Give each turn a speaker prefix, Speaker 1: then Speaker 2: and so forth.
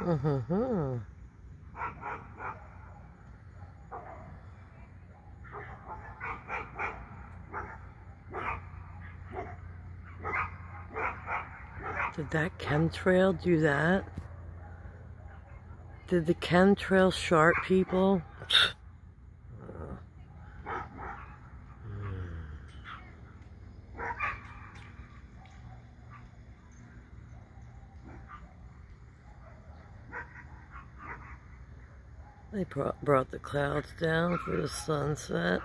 Speaker 1: Mm-hmm. Did that chemtrail do that? Did the chemtrail shark people? They brought, the clouds down for the sunset.